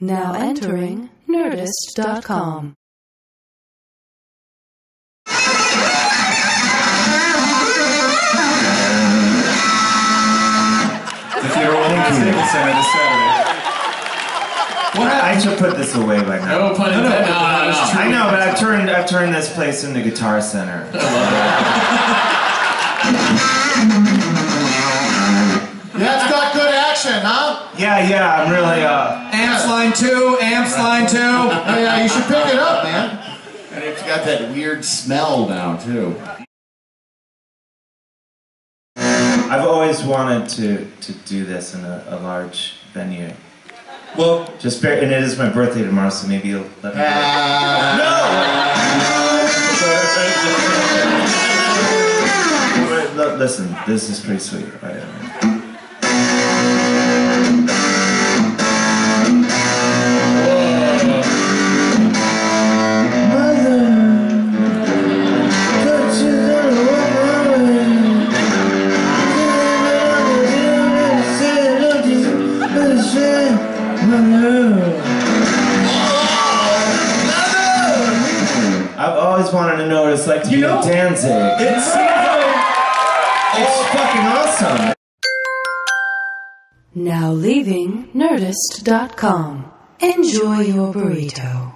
Now entering Nerdist.com. The Theater World Staples Center this Saturday. I should put this away by now. No pun intended. No, no, no. I know, but I've turned I've turned this place into Guitar Center. That's got good action, huh? Yeah, yeah, I'm really uh Amps line two, amps line two. Yeah, you should pick it up, man. And it's got that weird smell now, too. I've always wanted to to do this in a, a large venue. Well, Just bear, and it is my birthday tomorrow, so maybe you'll let me. Ah. Wait, look, listen, this is pretty sweet, right? I've always wanted to know what it's like to You be know- in Danzig. it's It's fucking awesome. Now leaving Nerdist.com. Enjoy your burrito.